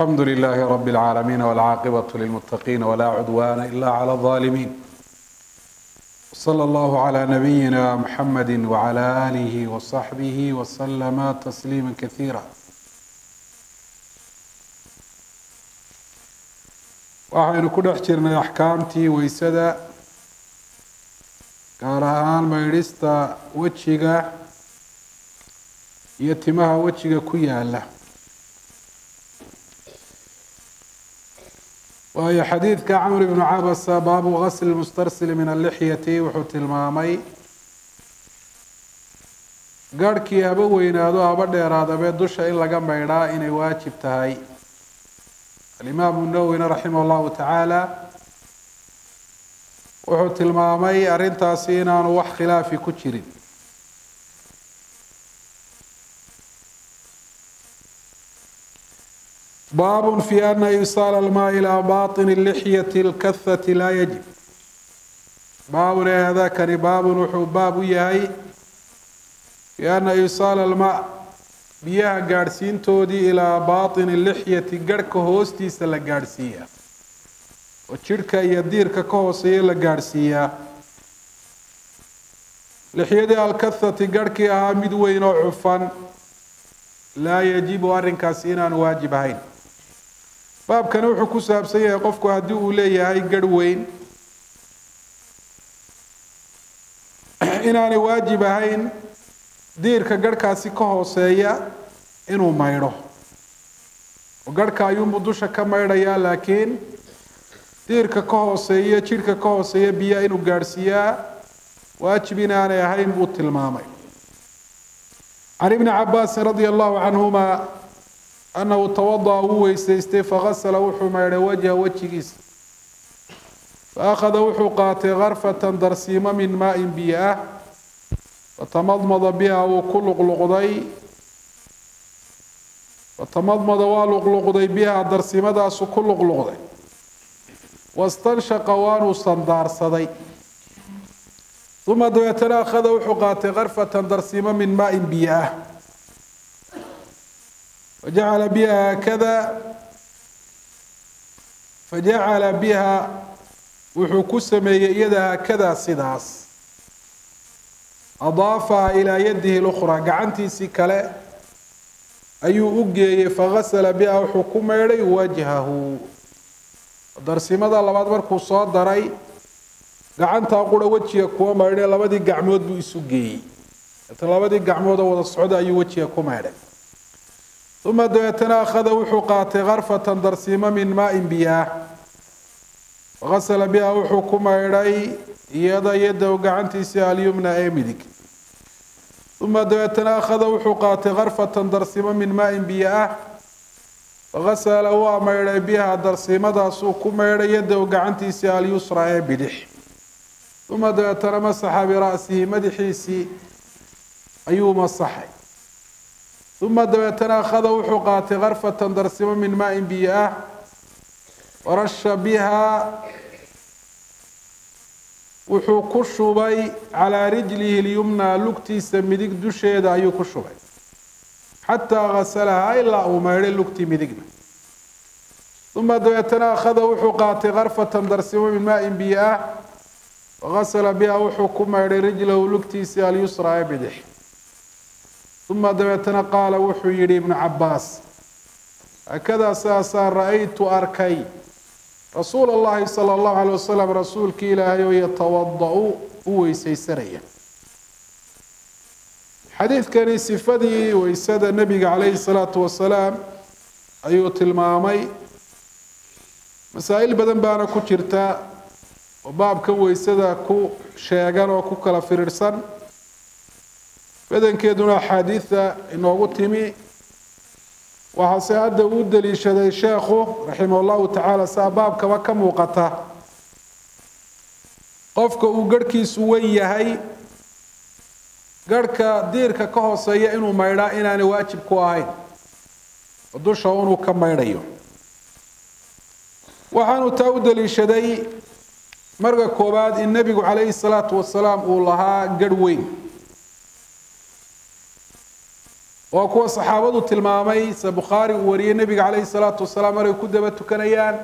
الحمد لله رب العالمين والعاقبة للمتقين ولا عدوان إلا على الظالمين. صلى الله على نبينا محمد وعلى آله وصحبه وسلم تسليما كثيرا. waxaynu ku dhex jirnay axkaamtii weysada gaar ahaan maydhista wejiga iyo timaha wejiga ku waayo xadiidka camr ibnu cabasa baabu gasli mustarsil min alixyati wuxuu tilmaamay garhkii haba weynaado haba dheeraadabe dusha in laga maydhaa inay waajib tahay alimaamu nawowina raximah llahu tacaala wuxuu tilmaamay arrintaasi inaanu wax khilaafi ku jirin baab fi ana isaal almaa ilaa baطini lixyati اlkahati laa yajib baabun ee hadakani baabun wuxuu baab u yahay fi ana isaal almaa biyaha gaadhsiintoodii ilaa baطini lixyati garhka hoostiisa la gaadhsiiyaa oo jidhka iyo diirka ka hooseeya la gaadhsiiyaa lixyadii alkahati garhkii ahaa mid weyn oo cufan laa yajibu arrinkaasi inaanu waajib ahayn baabkani wuxuu ku saabsan yahay qofku haddii uu leeyahay garh weyn. Inaanay waajib ahayn diirka garhkaasi ka hooseeya inuu maydho. Garhka ayuunbuu dusha ka maydhayaa laakiin diirka ka hooseeya jidhka ka hooseeya biyaha inuu gaadhsiiyaa waajib inaanay ahayn buu tilmaamay. Can ibni cabaasin radia allahu canhuma annahu tawada'a wuu weysaystay fagasala wuxuu maydhay wajha wejigiisa faakhada wuxuu qaatay karfatan darsiimo min maain biyo ah fatamadmada biha wuu ku luqluqday fatamadmada waa luqluqday biha darsiimadaasu ku luqluqday wastanshaqa waanuu sandaarsaday uma dabeetana akhada wuxuu qaatay karfatan darsiimo min maain biyo ah fajacala biha haakada fajacala biha wuxuu ku sameeyey iyada haakadaa sidaas. adaafaha ilaa yadihi lukhraa gacantiisii kale ayuu u geeyey fagasala biha wuxuu ku maydhay wajhahu darsimada labaad markuu soo daray gacantaa qura wejiga kuwa maydhay labadii gacmood buu isu geeyey. Ta labadii gacmoodoo wada socda ayuu wejiga ku maydhay qaatay karfatan darsiimo min maain biyaah fagasala biha wuxuu ku maydhay iyada yadahu gacantiisii alyumna ee midig uma dabeetana akhada wuxuu qaatay karfatan darsiimo min maain biyo ah fagasala waa maydhay biha darsiimadaasuu ku maydhay yadahu gacantiisii alyusra ee bidix uma dabeetana masaxa bira'sihi madaxiisii ayuu masaxay uma dabeetana akhada wuxuu qaatay karfatan darsimo min maain biyo ah warasha biha wuxuu ku shubay calaa rijlihi lyumna lugtiisa midig dusheeda ayuu ku shubay xataa gasalahaa ilaa uu maydhay lugtii midigna uma dabeetana akhada wuxuu qaatay karfatan darsimo min maain biyo ah wagasala biha wuxuu ku maydhay rijlahu lugtiisii alyusra ee bidix uma dabeetana qaala wuxuu yidhi ibnu cabaas hakadaa saasaa ra'aytu arkay rasuula allahi sala allahu calay wasalam rasuulkii ilaahay oo yatawada-u weysaysanaya xadiidkani sifadii weysada nebiga calayhi salaatu wasalaam ayuu tilmaamay masaa-il badan baana ku jirta oo baabkan weysada ku sheegan oo ku kala firirhsan badankeeduna axaadiida inoogu timi. Waxaase hadda uu daliishaday sheekhu raximah llahu tacaala saa baabkaba ka muuqata. Qofka uu garhkiisu wen yahay garhka diirka ka hooseeya inuu maydhaa inaanay waajib ku ahayn. Oo dusha inuu ka maydhayo. Waxaanu taa u daliishaday marka koowaad in nebigu calayhi salaatu wasalaam uu lahaa garh weyn وكو صحابته تلمامي سبخاري وري النبي عليه الصلاة والسلام ركودبة تكنيان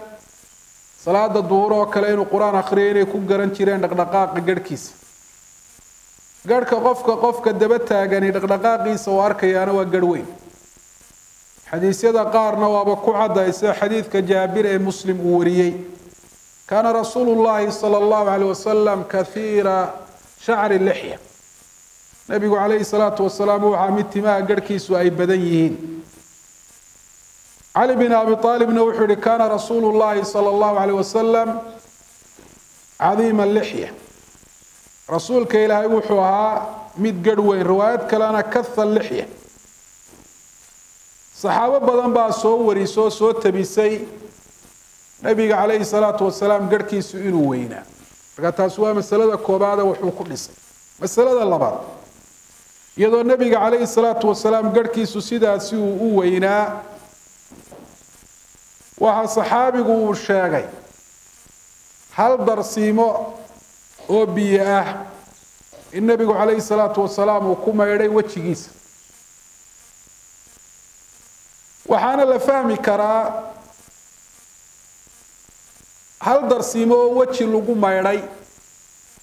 صلاة الظهور وكلين القرآن آخرين يكون قرن تيران دقدقاق قركيس قرك قف قف كدبتة يعني دقدقاق يسوار كيان وقروي حديث هذا قارن وابكو عدا حديث كجابر مسلم وريي كان رسول الله صلى الله عليه وسلم كثير شعر اللحيه nabigu calayhi salaatu wasalaam waxaa mid timaha garhkiisu ay badan yihiin. Cali bin abi aalibna wuxuu yihi kaana rasuulu llahi sala allahu caleyh wasalam cadiima lixya. Rasuulka ilaahay wuxuu ahaa mid garh weyn riwaayad kalena katha lixya. Saxaabo badan baa soo warisoo soo tabisay nabiga calayhi salaatu wasalaam garhkiisu inuu weynaa. Marka taasi waa masalada koobaade wuxuu ku dhisay. Masalada labaad iyadoo nebiga calayhi salaatu wasalaam garhkiisu sidaasi uu u weynaa waxaa saxaabigu uu sheegay hal darsiimo oo biyo ah in nebigu calayhi salaatu wasalaam uu ku maydhay wejigiisa. Waxaana la fahmi karaa hal darsiimo oo weji lagu maydhay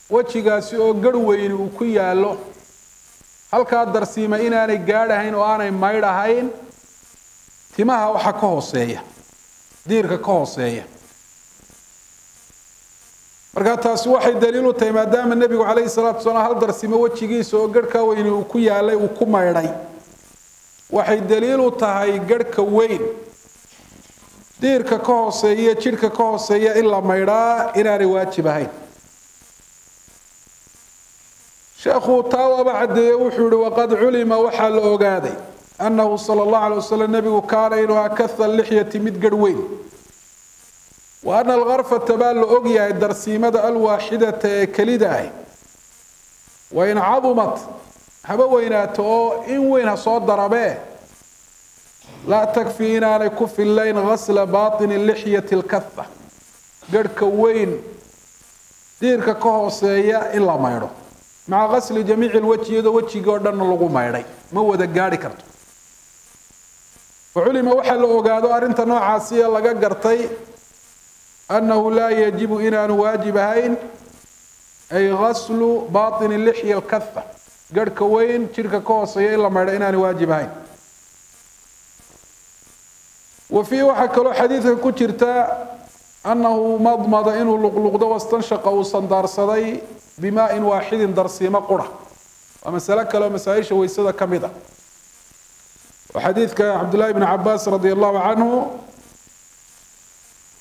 wejigaasi oo garh weyni uu ku yaallo halkaa darsiima inaanay gaadhahayn oo aanay maydh ahayn timaha waxa ka hooseeya diirka ka hooseeya. Markaa taasi waxay daliil u tahay maadaama nebigu calayhi salaatu wasalaam hal darsimo wejigiisa oo garhka weyni uu ku yaalay uu ku maydhay. Waxay daliil u tahay garhka weyn. Diirka ka hooseeya jidhka ka hooseeya in la maydhaa inaanay waajib ahayn sheekhuu taa waaba caddeeye wuxuu yihi waqad culima waxaa la ogaaday annahu sala allahu alay wasalam nebigu kaana inuu akatha lixyati mid garh weyn. Wa ana alkarfata baa la ogyahay darsiimada alwaaxidata ee kelida ah wain cadumat haba weynaato oo in weyn ha soo darabee. Laa takfi inaanay ku fillayn gasla baatini lixyati lkatha garhka weyn diirka ka hooseeya in la maydho maca gasli jamiici lwajhi iyadoo wejigii oo dhanna lagu maydhay. Ma wada gaadhi karto. Faculima waxaa la ogaado arrinta noocaasiya laga gartay annahu laa yajibu inaanu waajib ahayn ay gaslu baatini lixya lkatha garhka weyn jidhka ka hooseeya in la maydho inaanu waajib ahayn. Wa fiihi waxaa kaloo xadiidka ku jirta annahu madmada inuu luqluqdo wastanshaqa uu sandaarsaday bimaain waaxidin darsiimo qura waa masalo kale oo masaa-isha weysada ka mid ah oo xadiidka cabdullaahi bni cabaas radi allahu canhu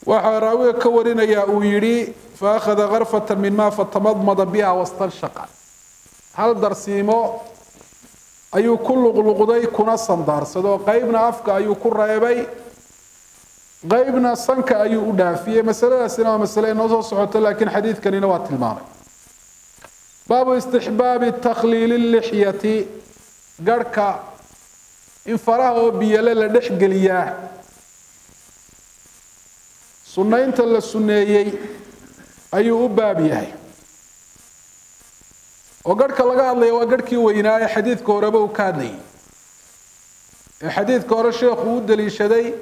waxaa raawiga ka warinaya uu yidhi fa akhada karfata min maa fatamadmada biha wastanshaqa hal darsiimo ayuu ku qeybna sanka ayuu u dhaafiyey masaladaasina waa masale inoo soo socoto laakiin xadiidkanina waa tilmaamay. Baabu istixbaabi takhliili lixyati garhka in faraha oo biyale la dhex geliyaa. Sunnaynta la sunneeyey ayuu u baab yahay. Oo garhka laga hadlaya waa garhkii weynaa ee xadiidka horeba uu ka hadlayay. Ee xadiidka hore sheekhu u daliishaday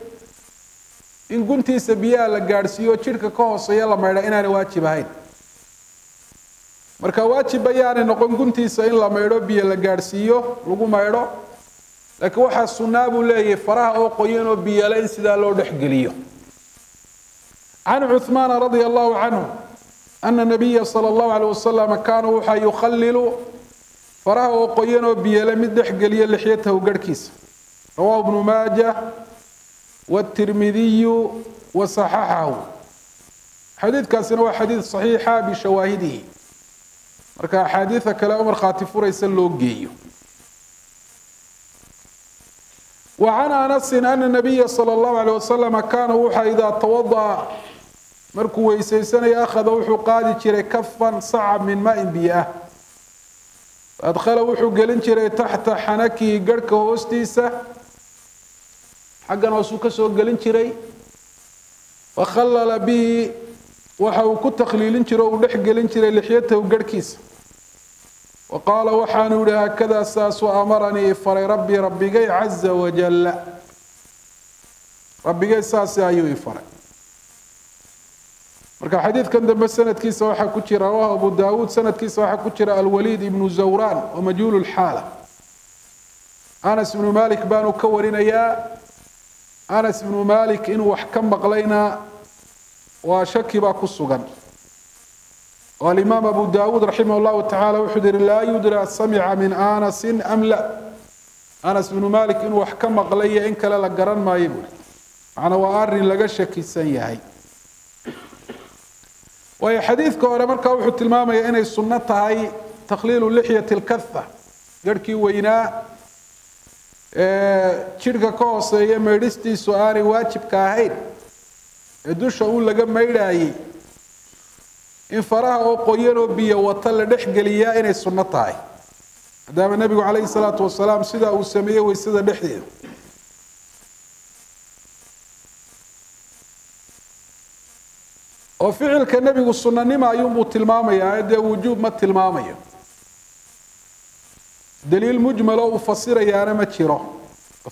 in guntiisa biyaha la gaadhsiiyo jidhka ka hooseeya la maydha inaanay waajib ahayn. Marka waajib ayaanay noqon guntiisa in la maydho biyo la gaadhsiiyo lagu maydho. Laakiin waxaa sunnaa buu leeyahay faraha oo qoyan oo biyale in sidaa loo dhexgeliyo can cuhmaana radia allahu canhu ana nabiya sala allahu aleyh wasalam kaana waxaa yukhalilu faraha oo qoyan oo biyale mid dhexgeliya lixyatahu garhkiisa. Rawahu bnu maaja والترمذي وصححه. حديث كان كاسنا حديث صحيحة بشواهده. مركا حديث كلا عمر خاتف ريس اللوجي وعن أنس أن النبي صلى الله عليه وسلم كان وحا إذا توضأ. مركو ويسيسن يأخذ وحو قاد جري كفا صعب من ماء بيئة. أدخل وحو قلن جري تحت حنكي قرك هوستيسة. xaggan hoosuu ka soo gelin jiray wakhallala bihi waxa uu ku takhliilin jiro uu dhex gelin jiray lixyatahu garhkiisa. Wa qaala waxaanu yihi haakadaa saasuu amaranii ifaray rabbii rabbigay caza wajalla rabbigay saasi ayuu ifaray marka xadiidkan dambe sanadkiisa waxaa ku jira rawahu abu daawuud sanadkiisa waxaa ku jira alwaliid ibnu zawraan wa majhuul lxaala anas ibnu malik baanu ka warinayaa أنس بن مالك إن وحكم بقلينا وشك باكسوغان والإمام أبو داود رحمه الله تعالى وحدر لا يدرى سمع من أنس أم لا. أنس بن مالك إن وحكم بقلي إن كلا لقران ما يبول. أنا وأرن لقى شك السيهي وهي حديث كورا مركا وحد تلمامي إن السنة هاي تخليل اللحية الكثة. قركي ويناء jidhka ka hooseeya maydhistiisu aanay waajibka ahayn ee dusha uu laga maydhaayey in faraha oo qoyan oo biyo wata la dhex geliyaa inay sunno tahay. Maadaama nebigu calayhi salaatu wasalaam sidaa uu sameeyey weysada dhexdeeda. Oo ficilka nebigu sunanimo ayuunbuu tilmaamayaa dee wujuub ma tilmaamayo daliil mujmalo uu fasirayaana ma jiro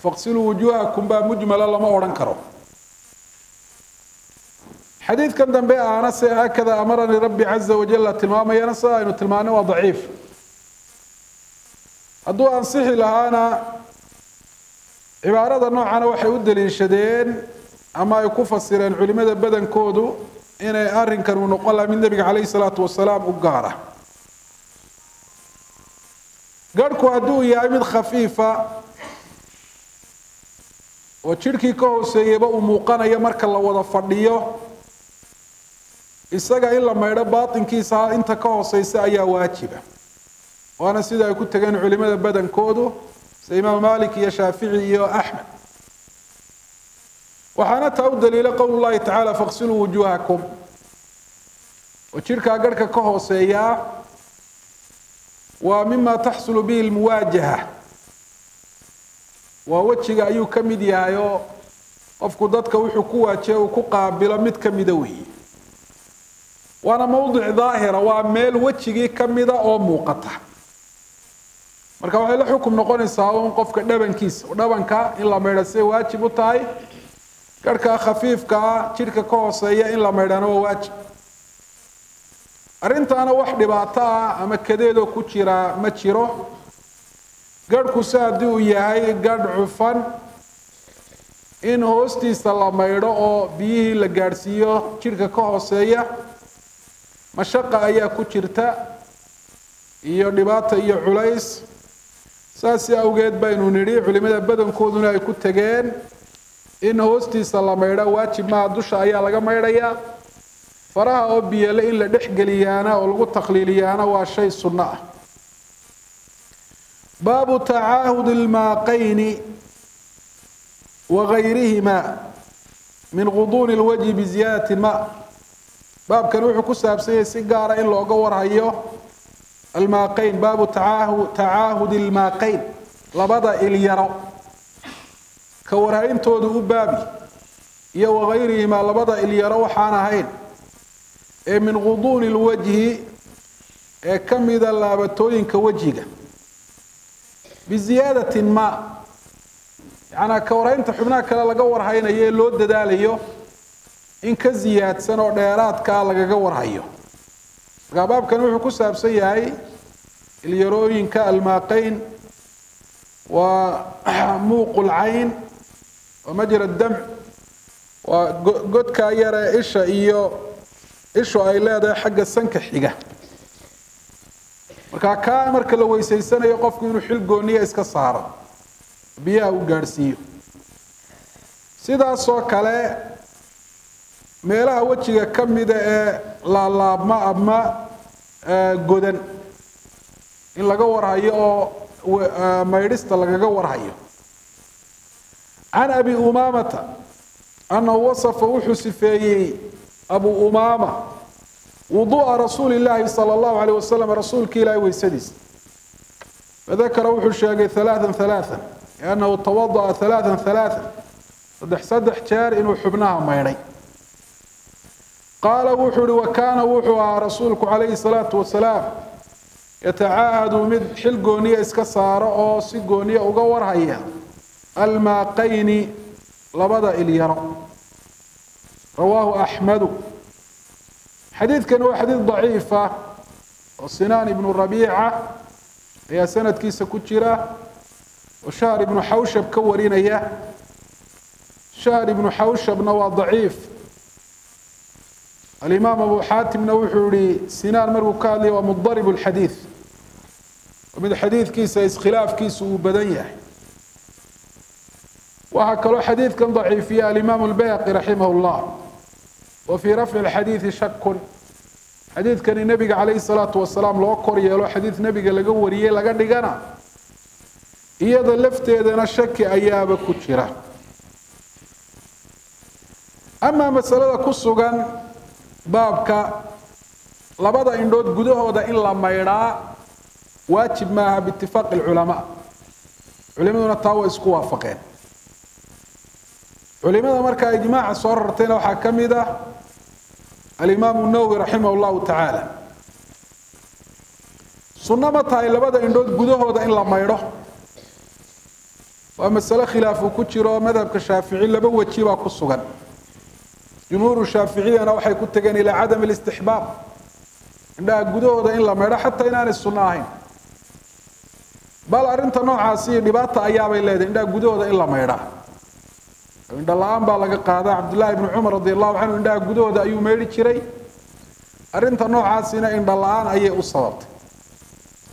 faqsiluu wujuuhakum baa mujmala lama odhan karo xadiidkan dambe aanase haakada amaranii rabbi caza wajalla tilmaamayana sida aynu tilmaanay waa daciif hadduu ansixi lahaana cibaarada noocana waxay u daliishadeen ama ay ku fasireen culimada badankoodu inay arrinkan uu noqon laha mid nebiga calayhi salaatu wasalaam u gaara garhku hadduu yahay mid khafiifa oo jidhkii ka hooseeyeyba uu muuqanayo marka la wada fadhiyo isaga in la maydho baatinkiisa inta ka hooseysa ayaa waajiba. Waana sida ay ku tegeen culimada badankoodu sida imaam malik iyo shaafici iyo axmed. Waxaana taa u daliila qowl llahi tacaala faqsiluu wujuuhakum. Oo jidhkaa garhka ka hooseeyaa waa mima taxsulu bihi lmuwaajaha waa wejiga ayuu ka mid yahay oo qofku dadka wuxuu ku waajiya uu ku qaabilo mid ka mida weeye waana mowdic daahira waa meel wejigii ka mida oo muuqata. Marka waxay la xukum noqonaysaa un qofka dhabankiisa dhabanka in la maydha siday waajib u tahay. Garhkaa khafiifka ah jidhka ka hooseeya in la maydhana waa waajib arrintaana wax dhibaato ah ama kadeedoo ku jira ma jiro. Garhku se haddii uu yahay garh cufan. In hoostiisa la maydho oo biyihii la gaadhsiiyo jidhka ka hooseeya mashaqa ayaa ku jirta iyo dhibaata iyo culays. Saasi awgeed baynu nidhi culimada badankooduna ay ku tegeen in hoostiisa la maydha waajib maha dusha ayaa laga maydhayaa faraha oo biyale in la dhexgeliyaana oo lagu takhliiliyaana waa shay sunno ah. Baabu tacaahudi lmaaqayni wagayrihima min quduuni lwajhi biziyaadati ma. Baabkan wuxuu ku saabsan yahay si gaara in looga warhayo almaaqayn baabu tacaahudi lmaaqayn labada ilyaro ka warhayntooda u baabi iyo wagayrihima labada ilyaro waxaan ahayn ee min quduuni lwajhi ee ka mida laabatooyinka wejiga. Biziyaadatin ma yacnaa ka warhaynta xubnaha kale laga warhaynayo ee loo dadaalayo in ka ziyaadsan oo dheeraadkaa lagaga warhayo. Markaa baabkan wuxuu ku saabsan yahay ilyarooyinka almaaqayn waa muuqu lcayn waa majra damc waa godkaa yare isha iyo ishu ay leedahay xagga sanka xiga. Markaa kaa marka la weysaysanayo qofku inuu xil gooniya iska saaro biyaha uu gaadhsiiyo. Sidaasoo kale meelaha wejiga ka mida ee laalaabma ama godan in laga warhayo oo maydhista lagaga warhayo. Can abi umaamata annahu wasafa wuxuu sifeeyey abu umaama wuduu'a rasuuli illaahi sala allahu alayh wasalam rasuulka ilaahi weysadiisa fadakara wuxuu sheegay halaathan halaathan liannahu tawada'a halaathan halaathan saddex saddex jeer inuu xubnaha maydhay qaala wuxuu uhi wa kaana wuxuu ahaa rasuulku calayhi salaatu wasalaam yatacaahadu mid xil gooniya iska saaro oo si gooniya uga warhaya almaaqayni labada ilyaro rawaahu axmedu xadiidkani waa xadiid daciifa oo sinaan ibnu rabiica ayaa sanadkiisa ku jira oo shahr ibnu xawshab ka warinaya shahr ibnu xawshabna waa daciif alimaam abu xaatimna wuxuu yihi sinaan markuu ka hadlaya waa mudarib lxadiid mid xadiidkiisa iskhilaafkiisu uu badan yahay waxaa kaloo xadiidkan daciifiya alimaam lbayhaqi raximah llah wa fii rafci lxadiidi shakun xadiidkani nebiga calayhi salaatu wasalaam loo kor yeelo xadiid nebiga laga wariyey laga dhigana iyada lafteedana shaki ayaaba ku jira amaa masalada ku sugan baabka labada indhood gudahooda in la maydhaa waajib maaha biitifaaqi alculamaa culimaduna taa way isku waafaqeen culimada markaa ijmaaca soo rartayna waxaa ka mid ah alimaamu nawowi raximah llahu tacaala sunno ma tahay labada indhood gudahooda in la maydho. Waa masale khilaafu ku jiro madhabka shaafici laba weji baa ku sugan. Jumhuuru shaaficiyana waxay ku tegeen ilaa cadam alistixbaab indhaha gudahooda in la maydho xataa inaanay sunno ahayn. Bal arrinta noocaasi dhibaata ayaabay leedahay indhaha gudahooda in la maydhaa indha la'aan baa laga qaadaa cabdullaahi ibnu cumar radi allahu canhu indhaha gudahooda ayuu meydhi jiray. Arrinta noocaasina indha la'aan ayay u sababtay.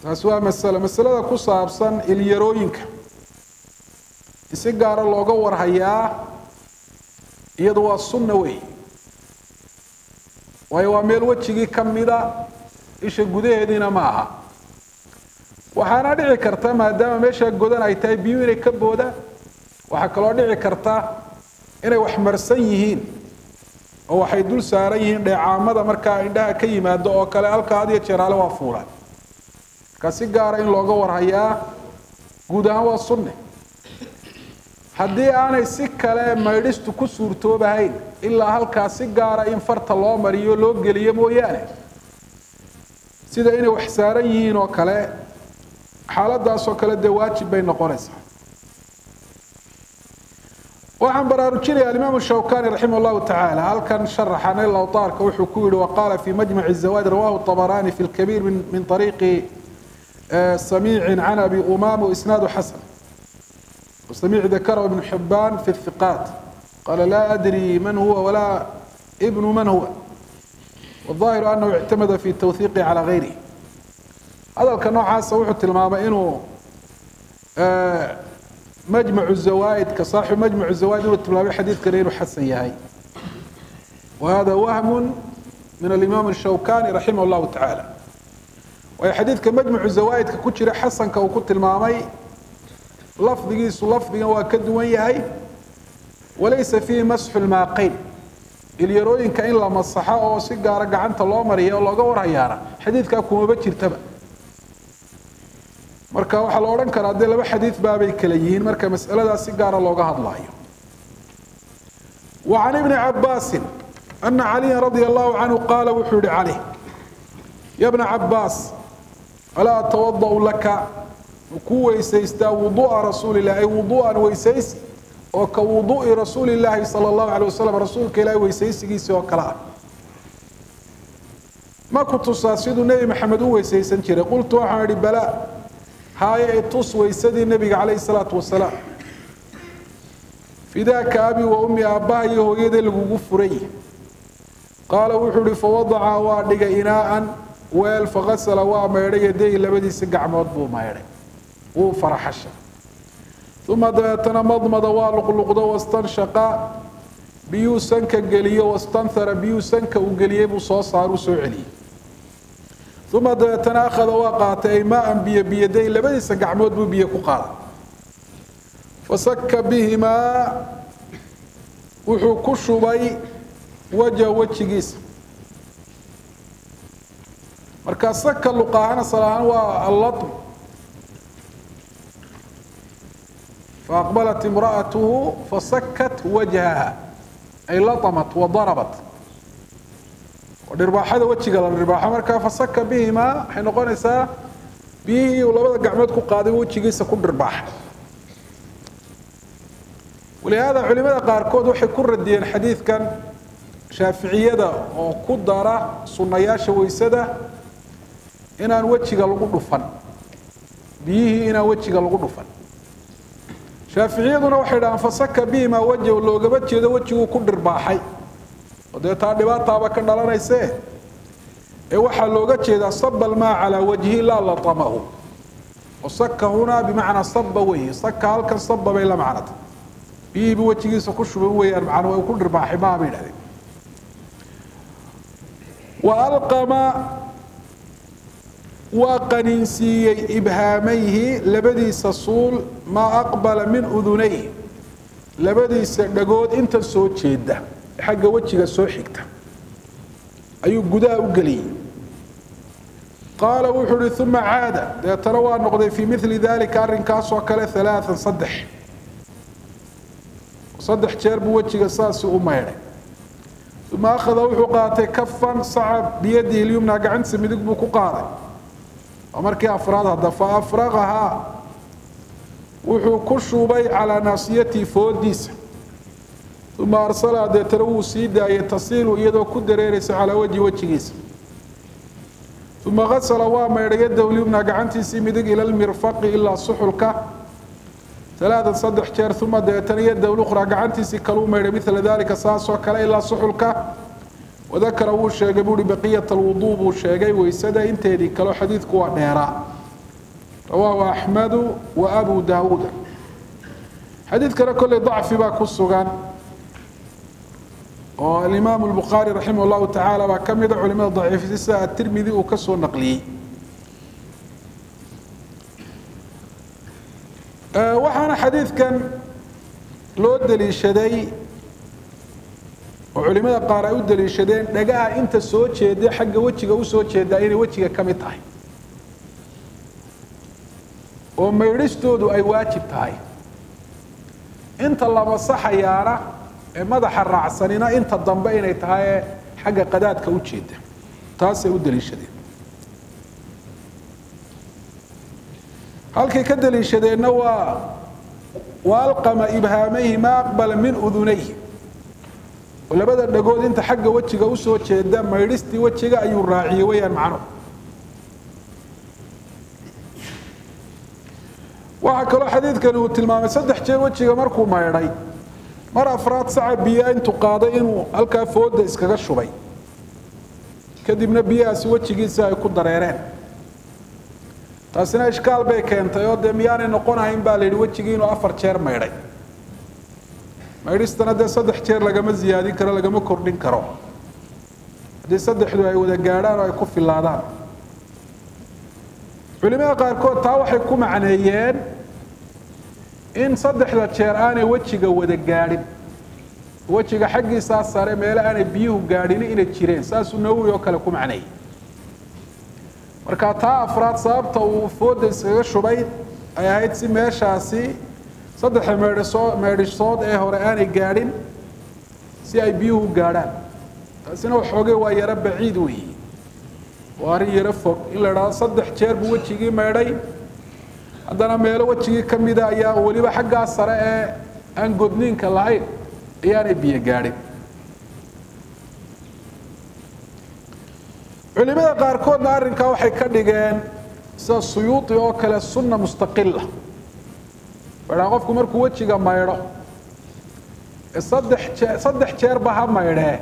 Taasi waa masale masalada ku saabsan ilyarooyinka. Si gaara looga warhayaa iyadu waa sunna weey. Waayo waa meel wejigii ka mida isha gudaheediina ma aha. Waxaana dhici karta maadaama meeshaa godan ay tahay biyuu inay ka boodaan waxaa kaloo dhici karta inay wax marsan yihiin oo waxay dul saaran yihiin dheecaamada markaa indhaha ka yimaado oo kale halka had iyo jeeraale waa fuulaan markaa si gaara in looga warhayaa guud ahaan waa sunne. Haddii aanay si kale maydhistu ku suurtoobahayn ilaa halkaa si gaara in farta loo mariyo loo geliyo mooyaane. Sida inay wax saaran yihiin oo kale xaaladaasoo kale dee waajib bay noqonaysaa waxaan baraarujinaya alimaam shawkani raximah llahu tacaala halkan sharaxanay lawtaarka wuxuu ku yihi waqaala fi majmaci zawaad rawahu طabarani fi lkabiir min ariiqi samiicin can abi umama isnaadu xasan samiic dakarahu ibnu xibaan fi hiqaat qaala laa adri man huwa walaa bnu man huwa waظaahiru anahu ictamada fi tawhiiqi calaa gayrih hadalka noocaasa wuxuu tilmaamay inuu majmacu zawaaidka saaxibu majmacu zawaaid inuu tilmaamay xadiidkana inuu xasan yahay. Wa hada wahmu min alimaam shawkani raximah اllahu tacaala waayo xadiidka majmacu zawaaidka ku jira xasanka uu ku tilmaamay lafdigiisu lafdigan waa ka duwan yahay walaysa fiihi masxu lmaaqayn ilyarooyinka in la masaxo oo si gaaro gacanta loo mariya oo looga warhayaana xadiidkaa kumaba jirtaba marka waxaa la odhan karaa dee laba xadiid baabay kala yihiin marka mas'aladaas si gaara looga hadlaayo. Wa can ibni cabaasin ana caliyan radia allahu canhu qaala wuxuu yihi calih ya bna cabaas alaa atawada'u laka? Ku weysaystaa wuduu'a rasuulilah ay wuduu'an weysaysi? oo ka wuduu'i rasuulillaahi sala allahu calay wasalam rasuulka ilaahi weysaysigiisii oo kale ah. Ma ku tusaa siduu nebi maxamed u weysaysan jiray? Qultu waxaan idhi balaa haaye i tus weysadii nebiga calayhi salaatu wasalaam. Fidaaka abi wa ummi aabbaha iyo hooyadee lagugu furay. Qaala wuxuu ihi fawadaca waa dhigay inaa'an weel fakasala waa maydhay yadeyi labadiisa gacmood buu maydhay. Wuu faraxasha uma dabeetana madmada waa luqluqdo wastanshaqa biyuu sanka geliyo wastanhara biyuu sanka uu geliyey buu soo saaruu soo celiyey uma dabeetana akhada waa qaatay ay maa-an biyo biyaday labadiisa gacmood buu biyo ku qaaday fasaka bihimaa wuxuu ku shubay wajha wejigiisa markaa saka luqaahana salahaan waa allatm faaqbalat imra'atuhu fasakat wajhaha ay latamat wa dhirbaaxada wejiga la dhirbaaxo markaa fasaka bihimaa waxay noqonaysaa biyihii uu labada gacmood ku qaaday wejigiisa ku dhirbaaxay walihaada culimada qaarkood waxay ku radiyeen xadiidkan shaaficiyada oo ku dara sunnayaasha weysada inaan wejiga lagu dhufan. Biyihii inaan wejiga lagu dhufan. Shaaficiyaduna waxay dhahaan fasaka bihimaa wajhu loogama jeedo wejiguu ku dhirbaaxay oo dee taa dhibaataaba ka dhalanaysee ee waxaa looga jeedaa saba almaa calaa wajhi laa latamahu. Oo saka hunaa bimacnaa saba weeye. Saka halkan saba bay la macnata. Biyihiiba wejigiisa ku shuban weeyaan macna ku dhirbaaxay bay dhahdeen wa waa qaniinsiiyey ibhaamayhi labadiisa suul maa aqbala min udunayh labadiisa dhagood inta soo jeeda xagga wejiga soo xigta. Ayuu gudaha u geliyey. Qaala wuxuu uhi uma caada. Deetana waa noqday fii mili dalika arrinkaasoo kale alaaan saddex. Saddex jeer buu wejiga saasi u maydhay. Uma akhada wuxuu qaatay kafan sacab biyadihi lyumna gacantiisa midig buu ku qaaday. Waa markii afraad hadda fa afraqahaa wuxuu ku shubay calaa naasiyatihi foodiisa uma arsalaa wuu sii daayay tasiilu iyadoo ku dareeraysa calaa wajhi wejigiisa uma gasala waa maydhay yadahu gacantiisii midig ila lmirfaqi ilaa suxulka. Alaaan saddex jeer uma deetana yadahu lukhraa gacantiisii kaluu maydhay mila dalika saasoo kale ilaa suxulka. Wadakara wuu sheegay buuhi baqiyat alwuduu buu sheegay weysada inteedii kaleo xadiidku waa dheeraa rawaahu axmedu wa abu daawuuda xadiidkana kolley dacfi baa ku sugan oo alimaam lbukhaari raximah llahu tacaala baa ka mida culimada daciifisa sida atirmidi uu ka soo naqliyey. Waxaana xadiidkan loo daliishaday oo culimada qaar ay u daliishadeen dhagaha inta soo jeeda xagga wejiga u soo jeedaa inay wejiga ka mid tahay. Oo maydhistoodu ay waajib tahay. Inta la masaxayaana ee madaxa raacsanina inta dambe inay tahay xagga qadaadka u jeeda. Taasay u daliishadeen halkay ka daliishadeenna waa wa alqama ibhaamayhi maa aqbala min udunayhi labada dhagood inta xagga wejiga u soo jeeda maydhistii wejiga ayuu raaciyey weyaan macno. Waxaa kaloo xadiidkani uu tilmaamay saddex jeer wejiga markuu maydhay mar afraad saca biyaa intuu qaaday inuu halkaa fooda iskaga shubay. Kadibna biyahaasi wejigiisa ay ku dareereen. Taasina ishkaal bay keentay oo dee miyaanay noqonahayn baa la yidhi wejigii inuu afar jeer maydhay. Maydhistana dee saddex jeer lagama ziyaadin karo lagama kordhin karo. Haddii saddexdu ay wada gaadhaan oo ay ku filaadaan culimada qaarkood taa waxay ku macneeyeen in saddexda jeer aanay wejiga wada gaadhin. Wejiga xaggiisaa sare meele aanay biyuhu gaadhin inay jireen saasuu nawowi oo kale ku macneeyey marka taa afraad sababta uu fooda iskaga shubay ay ahayd si meeshaasi saddexda meedhisoo meedhisood ee hore aanay gaadhin si ay biyuhu gaadhaan. Taasina waxoogay waa yaro baciid weeye waa arrin yaro fog. In la idhahdo saddex jeer buu wejigii meedhay haddana meelo wejigii ka mida ayaa weliba xaggaa sare ee aan godniinka lahayn ayaanay biyo gaadhin. Culimada qaarkoodna arrinkaa waxay ka dhigeen sida suyuuti oo kale sunna mustaqila waaa qofku markuu wejiga maydho saddex jee saddex jeerba ha maydhee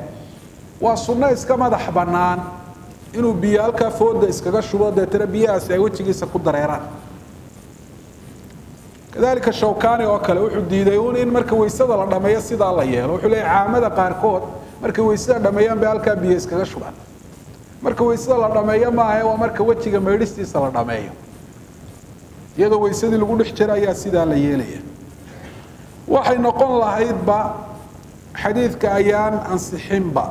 waa sunno iska madax bannaan. Inuu biyo halkaa fooda iskaga shubo deetana biyahaasi ay wejigiisa ku dareeraan kadalika shawkani oo kale wuxuu diiday un in marka weysada la dhameeyo sidaa la yeelo. Wuxuu leeyahy caamada qaarkood markay weysada dhameeyaan bay halkaa biyo iskaga shubaan. Marka weysada la dhameeyo maahae waa marka wejiga maydhistiisa la dhameeyo. Iyadoo weysadii lagu dhex jira ayaa sidaa la yeelaya. Waxay noqon lahaydba xadiidka ayaan ansixinba.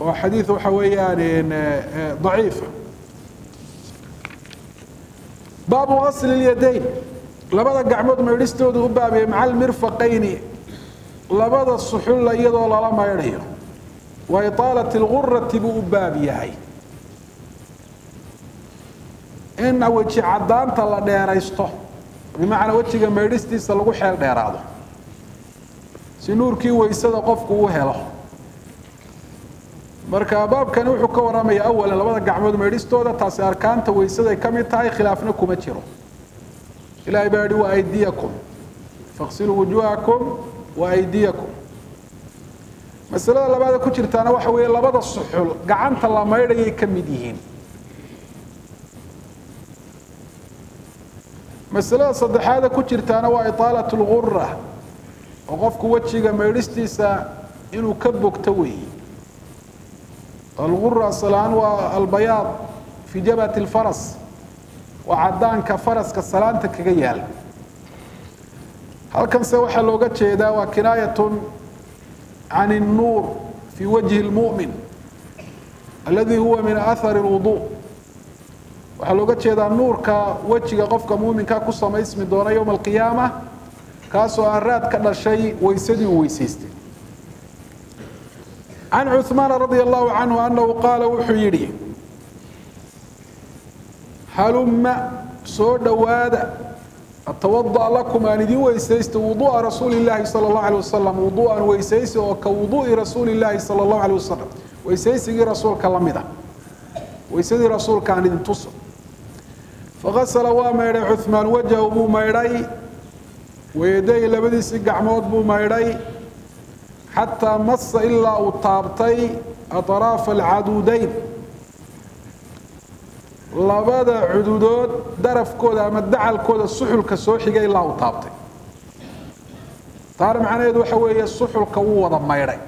Oo xadiid waxa weeyaan daciifa baabu asli اlyadayn labada gacmood maydhistoodu u baabiyey maca almirfaqayni labada suxulla iyadoo lala maydhayo wa iطaalat اlgurati buu u baab yahay. In weji caddaanta la dheeraysto bimacnaa wejiga maydhistiisa lagu xeel dheeraado si nuurkii weysada qofku uu helo. Marka baabkani wuxuu ka warramaya awalan labada gacmood maydhistooda taasi arkaanta weysaday ka mid tahay khilaafna kuma jiro ilahay baa yihi wa aydiyakum faqsiluu wujuhakum wa aydiyakum masalada labaada ku jirtaana waxa weeye labada suxul gacanta la maydhayay ka mid yihiin masalada saddexaada ku jirtaana waa itaalat lgura oo qofku wejiga maydhistiisa inuu ka bogto weeye algura asalaan waa albayaad fii jabhati lfaras waa caddaanka faraska salaanta kaga yaal halkanse waxaa looga jeedaa waa kinaayatun can الnuur fii wajhi اlmu'min aladi huwa min ahari اlwudu waxaa looga jeedaa nuurka wejiga qofka muuminka ku samaysmi doona yowma alqiyaama kaasoo aan raad ka dhashay weysadii uu weysaystay can cuثmaan radia allahu canhu anahu qaala wuxuu yidhi هلم سو واد أتوضأ لكم أن دي ويسيس وضوء رسول الله صلى الله عليه وسلم. وضوءا ويسيس أو كوضوء رسول الله صلى الله عليه وسلم. ويسيس رسول كلامده ويسيس رسول كان ينتص فغسل وما عثمان وجهه بو ميري. ويدي سيق قعمود بو ميري. حتى مص إلا وطابتي أطراف العدودين. Labada cududood darafkooda ama dacalkooda suxulka soo xigay ilaa uu taabtay. Taana macnaheedu waxa weeye suxulka wuu wada maydhay.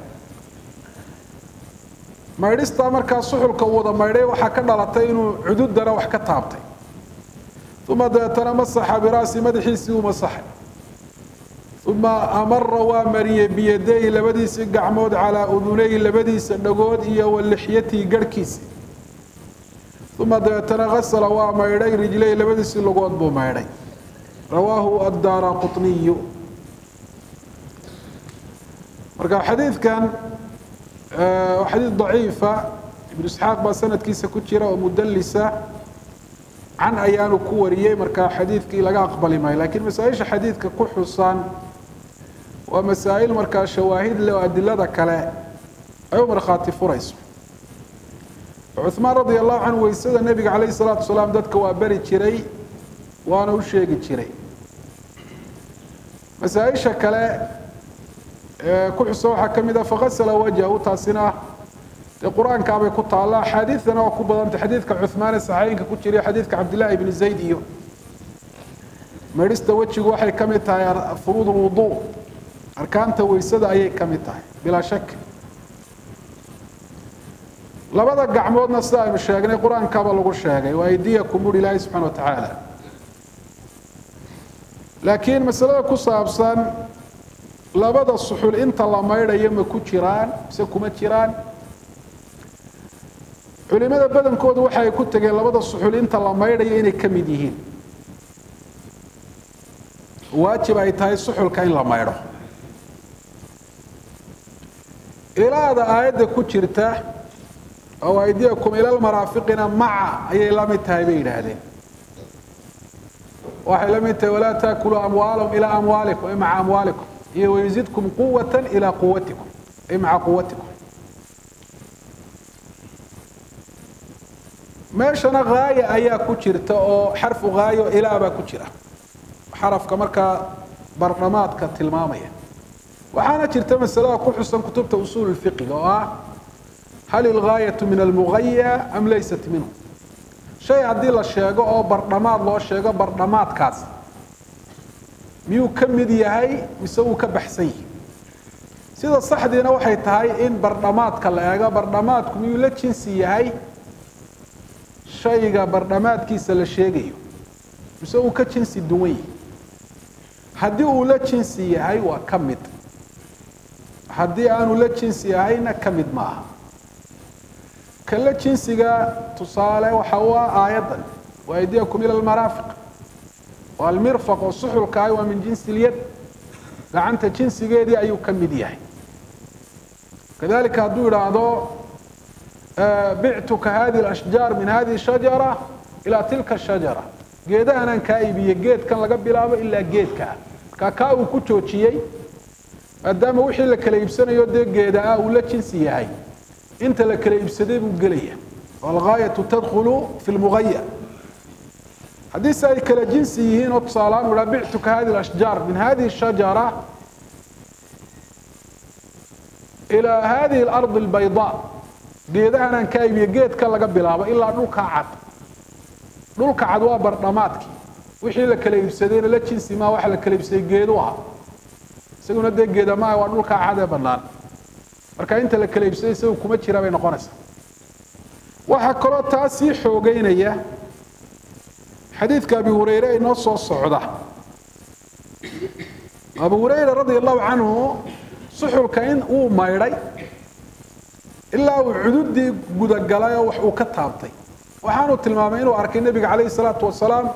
Maydhistaa markaa suxulka uu wada maydhay waxaa ka dhalatay inuu cududana wax ka taabtay. Uma dabeetana masaxa biraasi madaxiisii uu masaxay. Uma amara waa mariyey biyadayhi labadiisii gacmood calaa udunayhi labadiisa dhagood iyo walixyatihi garhkiisi uma dabeetana gasla waa maydhay rijlay labadiisii lugood buu maydhay. Rawaahu addaara quطniyu marka xadiidkan xadiid daciifa. Ibnu isxaaq baa sanadkiisa ku jira oo mudalisa can ayaanu ku wariyey markaa xadiidkii laga aqbali maayo lakiin masaaisha xadiidka ku xusan waa masaa'il markaa shawaahid leh adilada kale. Ay u furayso cuثmaan radia allahu canhu weysada nebiga calayh الsalaatu wasalaam dadka waa beri jiray waana u sheegi jiray masaaisha kale ee ku xusan waxaa ka mid a fagasla wajhahu taasina dee qur-aankaabay ku taalla axaadiidana waa ku badantay xadiidka cuثmaan ee saxaayinka ku jiriyo xadiidka cabdillahi bni zayd iyo maydhista wejigu waxay ka mid tahay furuud اlwudu arkaanta weysada ayay ka mid tahay bilaa shak labada gacmoodna sida aynu sheegnay qur'aankaaba lagu sheegay. Waa aydiyakum buhi ilaahi subxana wa tacaala. Laakiin masalada ku saabsan labada suxul inta la maydhayo ma ku jiraan mise kuma jiraan? Culimada badankoodu waxa ay ku tegeen labada suxul inta la maydhayo inay ka mid yihiin. Waajib ay tahay suxulka in la maydho. Ilaada aayadda ku jirta oo aydiyakum ila lmaraafiqina maca ayay la mid tahay bay yidhaahdeen. Waxay la mid tahay walaa taakuluu amwaalahum ilaa amwaalikum ay maca amwaalikum iyo wayzidkum quwata ilaa quwatikum ay maca quwatikum meeshana haaya ayaa ku jirta oo xarfu haayo ilaa baa ku jira. Xarafka markaa bardhamaadka tilmaamaya. Waxaana jirta masalada ku xusan kutubta usuul oo ah hal ilgaayatu min almugaya am laysat minhu shay haddii la sheego oo bardhamaad loo sheego bardhamaadkaas miyuu ka mid yahay mise wuu ka baxsan yihi sida saxdiina waxay tahay in bardhamaadka la eego bardhamaadku miyuu la jinsi yahay shayga bardhamaadkiisa la sheegayo mise uu ka jinsi duwan yahi haddii uu la jinsi yahay waa ka mid haddii aanu la jinsi yahayna ka mid maaha kala jinsiga tusaale waxa u ah aayaddan wa aydiyakum ila almaraafiq oo almirfaq oo suxulka ah waa min jinsi ilyad gacanta jinsigeedii ayuu ka mid yahay. Kadalika hadduu idhaahdo bictuka hadihi alashjaar min hadihi shajara ilaa tilka shajara. Geedahanaan kaa iibiye geedkan laga bilaabo ilaa geedkaa markaa kaa uu ku joojiyey maadaama wixii la kala iibsanayo dee geeda ah uu la jinsi yahay انت لك الابسدي بقلية والغاية تدخل في المغية. حديث ايك الجنسيين ولا ربعتك هذه الأشجار من هذه الشجرة إلى هذه الأرض البيضاء. قيدها أنا كايب يقيت كلا قبل هذا إلا نوك عاد. نوك عاد وابر نماتك وحي لك الابسدين لا تنسي ما وحي لك الابسدين قيدوها. سيقول ندي قيدة ما وانوك عاد بنان. Marka inta la kala iibsaday isagu kuma jira bay noqonaysaa. Waxaa kaloo taa sii xoogeynaya xadiidka abi hureyre inoo soo socda. Abu hureyre radia allahu canhu suxulka in uu maydhay ilaa uu cududii gudagalay oo wax uu ka taabtay. Waxaanu tilmaamay inuu arkay nebiga calayhi salaatu wasalaam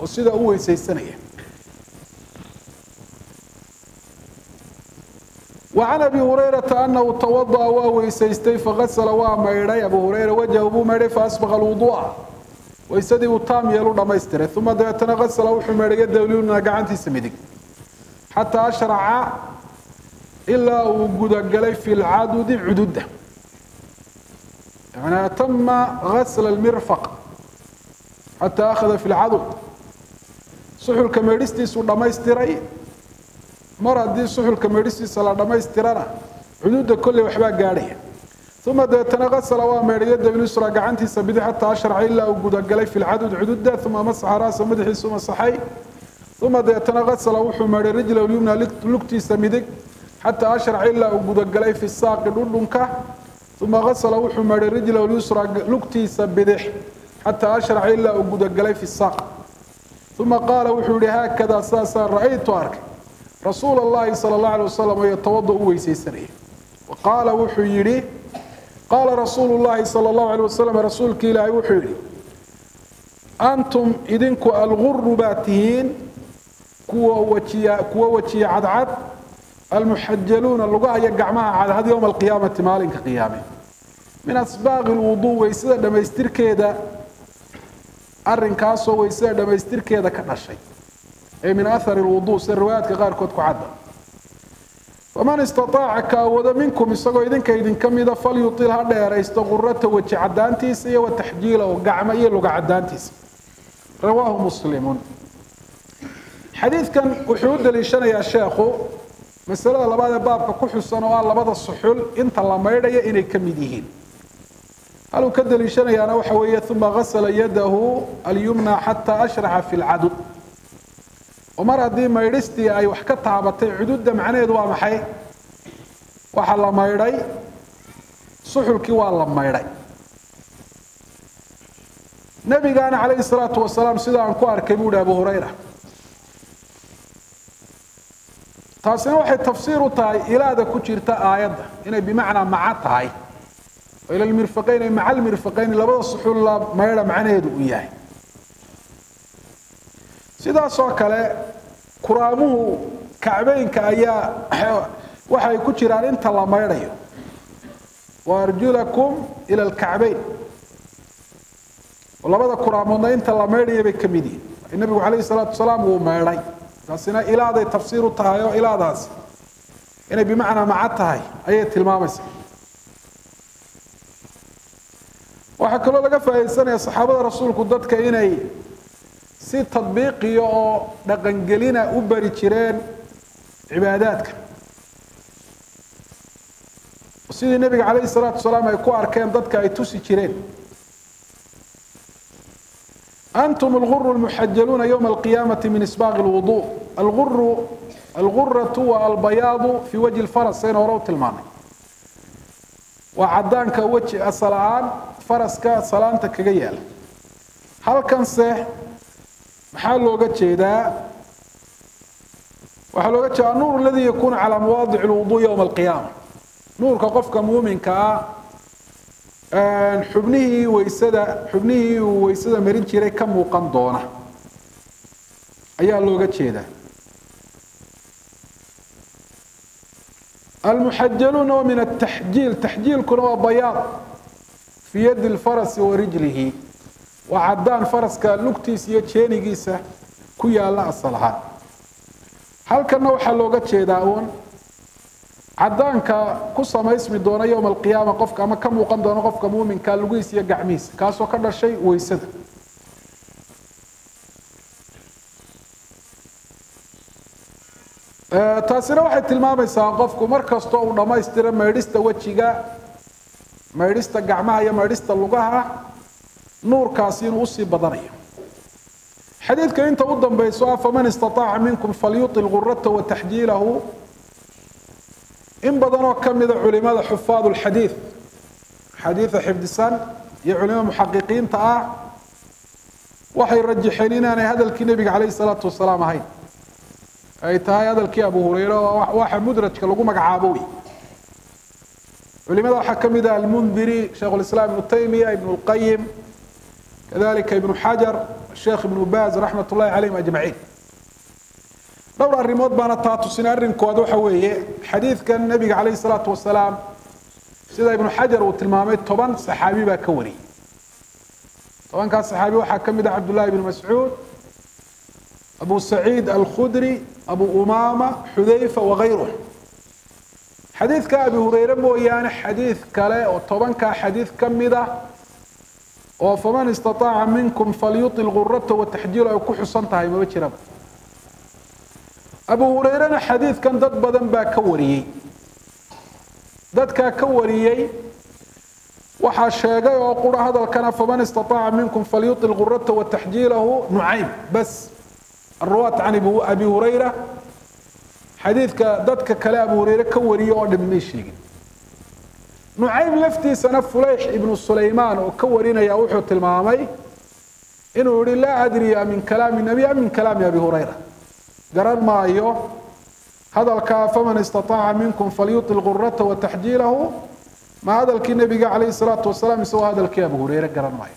oo sidaa u weysaysanaya wacan abi hurayrata anahu tawadaa waa weysaystay faqasala waa maydhay abu hurayra wajahu buu maydhay faasbaqa alwuduuca weysadii uu taam yeelu dhammaystiray uma dabeetana qasala wuxuu maydhay yadaliluna gacantiisa midig xataa ashraca ilaa uu gudagalay fi lcadudi cududda yani atama gasla lmirfaq xataa akhada fi lcadud suxulka maydhistiisuu dhammaystiray mar haddii suxulka meedhistiisa la dhammaystirana cuduudda kolley waxbaa gaadhaya uma dabeetana qasala waa meedhaya dabilusra gacantiisa bidix xataa ashraca ilaa uu gudagalay fi lcadud cududda uma masaxa raasa madaxiisu masaxay. Uma dabeetana qasala wuxuu meedhay rijlahu lyumna lugtiisa midig xataa ashraca ilaa uu gudagalay fi saaqi dhudhunka uma qasala wuxuu meedhay rijlahu lyusra lugtiisa bidix xataa ashraca ilaa uu gudagalay fi saaq. Uma qaala wuxuu yihi haakadaa saasaan ra'aytu arkay رسول الله صلى الله عليه وسلم يتوضأ ويسيسنيه وقال وحيري قال رسول الله صلى الله عليه وسلم رسولك إلهي وحيري أنتم إذنكو الغر باتهين كوا وجيا كوا وجيا عد عد المحجلون اللقاء يقع معها على هذا يوم القيامة مالك قيامة من أسباغ الوضوء ويسير لما يستر ay min ahari lwuduu sida riwaayaadka qaarkood ku cadda. Faman istaaaca kaawado minkum isagoo idinka idinka mida falyutil ha dheeraysto qurata weji cadaantiisa iyo wataxjiilahu gacmo iyo luga cadaantiisa rawaahu muslimun. Xadiidkan wuxuu u daliishanayaa sheekhu masalada labaad ee baabka ku xusan oo ah labada suxul inta la maydhaya inay ka mid yihiin. Haluu ka daliishanayaana waxa weeye uma gasala yadahu alyumna xataa ashraxa fi lcadud oo mar haddii maydhistii ay wax ka taabatay cuduudda macnaheedu waa maxay? Waxaa la maydhay suxulkii waa la maydhay. Nabigaana calayhi salaatu wasalaam sida aan ku arkay buu hi abu hurayra. Taasina waxay tafsiir u tahay ilaada ku jirta aayadda. Inay bimacnaa maca tahay. Oo ila lmirfaqayn ay maca lmirfaqayn labada suxul la maydha macnaheedu uu yahay sidaas oo kale kuraamuhu kacbeynka ayaa waxay ku jiraan inta la maydhayo. Wa arjulakum ila alkacbeyn. Oo labada kuraamoodna inta la maydhaya bay ka mid yihiin. Nabigu calayhi salaatu wasalaam wuu maydhay. Taasina ilaaday tafsiir u tahay oo ilaadaas inay bimacnaa maca tahay ayay tilmaamaysaa. Waxaa kaloo laga faa'iidaysanaya saxaabada rasuulku dadka inay si tadbiiqiya oo dhaqangelina u bari jireen cibaadaadka sidii nebiga calayhi salaatu wasalaam ay ku arkeen dadka ay tusi jireen أنتم الغر المحجلون يوم القيامة من إسباغ الوضوء. الغر الغرة والبياض في وجه الفرس سين وروت المعنى وعدانك وجه الصلاة فرسك صلانتك كجيال هل كان maxaa looga jeedaa? Waxaa looga jeeda anuur aladii yakuunu calaa mawaadic lwuduu yowma alqiyaama. Nuurka qofka muuminka ah xubnihii waysada xubnihii uu waysada marin jiray ka muuqan doona. Ayaa looga jeedaa. Almuxajaluuna waa min ataxjiil taxjiilkuna waa bayaad. Fii yadi lfarasi wa rijlihi waa caddaan faraska lugtiisa iyo jeenigiisa ku yaalla asal ahaan halkanna waxaa looga jeedaa uun caddaanka ku samaysmi doona yowma alqiyaama qofka ama ka muuqan doona qofka muuminka lugihiisa iyo gacmihiisa kaasoo ka dhashay weysada taasina waxay tilmaamaysaa qofku mar uu dhammaystiro maydhista wejiga maydhista gacmaha iyo maydhista lugaha nuurkaasi inuu u sii badanayo. Xadiidka inta u dambayso ah faman istataaca minkum falyutil gurata wa taxjiilahu. In badanoo ka mida culimada xufaad lxadiid xadiida xifdisan iyo culimada muxaqiqiinta ah waxay rajaxeen inaanay hadalkii nebiga calayhi salaatu wasalaam ahayn. Ay tahay hadalkii abu hureyre oo waxa mudrajka lagu magacaabo wey culimada waxaa ka mid ah almundiri sheikh lislaam ibnu taymiya ibnu lqayim كذلك ابن حجر الشيخ ابن باز رحمة الله عليهم أجمعين. دور الرموت بان التاتو سنعرن كوادوحة وهي حديث كان النبي عليه الصلاة والسلام سيدة ابن حجر وتلمامي طبان صحابي باكوري طبان كان صحابي وحاكم دا عبد الله بن مسعود أبو سعيد الخدري أبو أمامة حذيفة وغيره. حديث كأبي هريرم ويانا يعني حديث كلا وطبعا كان حديث كمي oo faman istataaca minkum falyutil gurata wataxjiilu ay ku xusan tahay maba jiraba abu hureyrena xadiidkan dad badan baa ka wariyey dadkaa ka wariyey waxaa sheegay oo qura hadalkana faman istataaca minkum falyutil gurata wataxjiilahu nucaym bas hurayra xadiidka dadka kale abu hureyre ka wariyey oo dhan may sheegin nucaym laftiisana fulayx ibnu sulaymaan oo ka warinaya wuxuu tilmaamay inuu yihi laa adriya min kalaami nabiy am min kalaami abi hurayra. Garan maayo hadalkaa faman istataaca minkum falyutil gurata wataxjiilahu ma hadalkii nabiga calayhi salaatu wasalaam isagoo hadalkii abu hureyre garan maayo.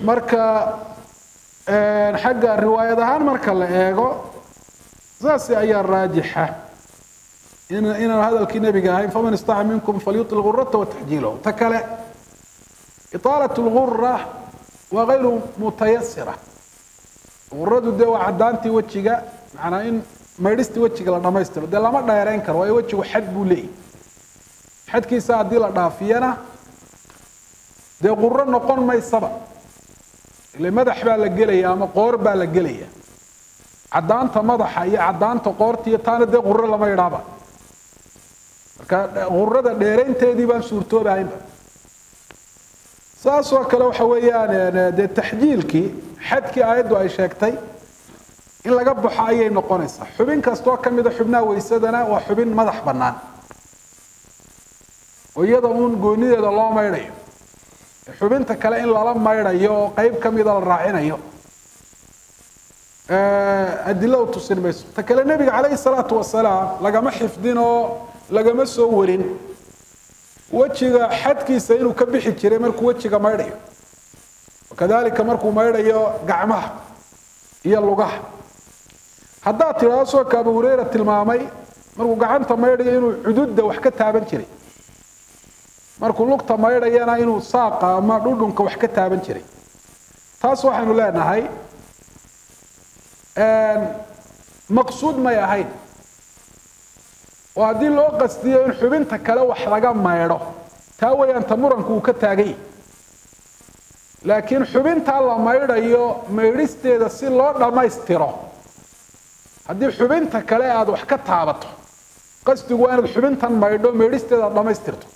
Marka xagga riwaayad ahaan marka la eego saasi ayaa raajixa inaan hadalkii nebiga ahayn faman istaca minkum falyutil gurata wataxjiilahu ta kale itaalat lgura waa gayru mutayasira guradu dee waa caddaantii wejiga macnaa in maydhistii wejiga la dhammaystiro dee lama dheerayn karo waayo wejigu xad buu leeyahy xadkiisa haddii la dhaafiyana dee quro noqon maysaba ile madax baa la gelaya ama qoor baa la gelaya caddaanta madaxa iyo caddaanta qoortiiyo taana dee quro lama idhaaba qurada dheeraynteedii baan suurtoobahaynba saasoo kale waxa weeyaan dee taxjiilkii xadkii aayaddu ay sheegtay in laga baxo ayay noqonaysaa. Xubin kastoo ka mida xubnaha weysadana waa xubin madax bannaan. Oo iyada uun goonideeda loo maydhayo. Xubinta kale in lala maydhayo oo qeyb ka mida la raacinayo. Adilo u tusin mayso. Ta kale nebiga calayhi salaatu wasalaam lagama xifdin oo lagama soo warin. Wejiga xadkiisa inuu ka bixi jiray markuu wejiga maydhayo. Kadalika markuu maydhayo gacmaha iyo lugaha. Haddaad tidhaahdo soonka abu hureyra tilmaamay markuu gacanta maydhayo inuu cududda wax ka taaban jiray. Markuu lugta maydhayana inuu saaqa ama dhudhunka wax ka taaban jiray. Taas waxaynu leenahay maqsuud may ahayn oo haddii loo qasdiyo in xubinta kale wax laga maydho taa weyaan ta muranku uu ka taagay. Laakiin xubintaa la maydhayo maydhisteeda si loo dhammaystiro haddii xubinta kale aada wax ka taabato qasdigu waa inaad xubintan maydho maydhisteeda aad dhammaystirto.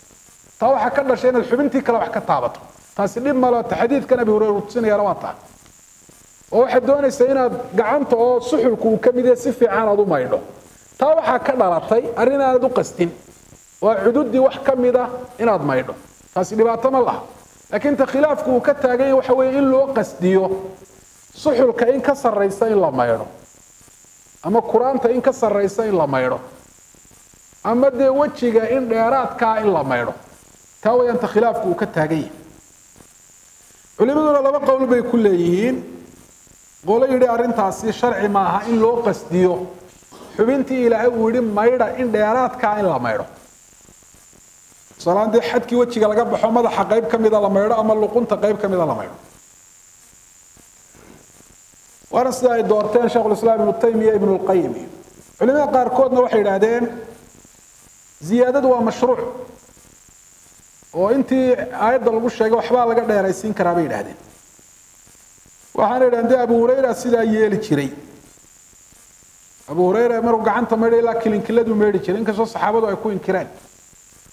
Taa waxaa ka dhashay inaad xubintii kale wax ka taabato. Taasi dhib malo ta xadiidkan abi hureyre uu tusinayana waa taa. Oo waxaad doonaysaa inaad gacanta oo suxulku uu ka mid yahay si fiican aad u maydho taa waxaa ka dhalatay arrin aanad u qastin. Waa cududii wax ka mid a inaad maydho. Taasi dhibaato ma laha. Laakiin ta khilaafku uu ka taaganya waxa weeye in loo qasdiyo suxulka in ka sarraysa in la maydho. Ama kuraanta in ka sarraysa in la maydho. Ama dee wejiga in dheeraadkaa in la maydho. Taa wayaan ta khilaafku uu ka taagan yahay culimaduna laba qowl bay ku leeyihiin. Qolo yidhi arrintaasi sharci maaha in loo qasdiyo xubintii ilaahay uu yidhi maydha in dheeraadkaa in la maydho tusaalahaan dee xadkii wejiga laga baxo madaxa qayb ka mida la maydho ama luqunta qayb ka mida la maydho waana sida ay doorteen sheikhulislaam ibnu taymiya ibnu lqayim culimada qaarkoodna waxay yidhaahdeen ziyaadadu waa mashruuc. Oo intii aayadda lagu sheegay waxbaa laga dheeraysiin karaa bay yidhahdeen waxaana yidhahdeen dee abu hurayra sidaa yeeli jiray abu hurayra maruu gacanta maydhay ilaa kilinkiladuu meydhi jiray. Inkastoo saxaabadu ay ku inkireen.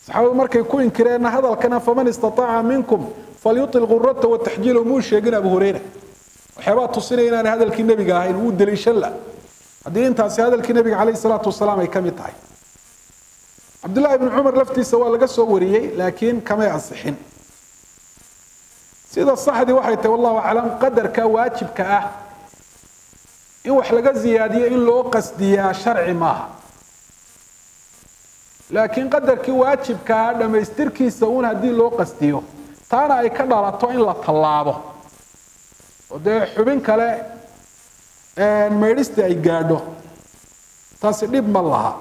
Saxaabadu markay ku inkireenna hadalkana faman istataaca minkum falyutil qurata wataxjiilahu muu sheegin abu hurayra. Waxyaabaa tusinaya inaanay hadalkii nebiga ahayn wuu daliishan la. Haddii intaasi hadalkii nebiga calayhi salaatu wasalaam ay ka mid tahay. Cabdullahi ibnu cumar laftiisa waa laga soo wariyey laakiin kamay ansixin. Sida saxdii waxay tahay wallahu aclam qadarka waajibka ah in wax laga ziyaadiyo in loo qasdiyaa sharci maaha. Laakiin qadarkii waajibkaa dhammaystirkiisa uun haddii loo qasdiyo taana ay ka dhalato in la tallaabo. Oo dee xubin kale maydhista ay gaadho taasi dhib ma laha.